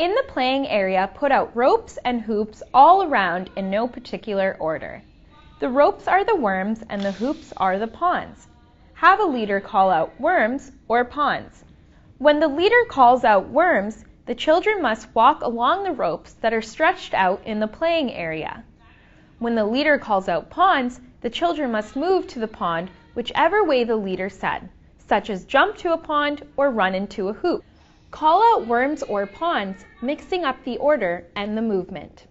In the playing area, put out ropes and hoops all around in no particular order. The ropes are the worms and the hoops are the ponds. Have a leader call out worms or ponds. When the leader calls out worms, the children must walk along the ropes that are stretched out in the playing area. When the leader calls out ponds, the children must move to the pond whichever way the leader said, such as jump to a pond or run into a hoop. Call out worms or ponds, mixing up the order and the movement.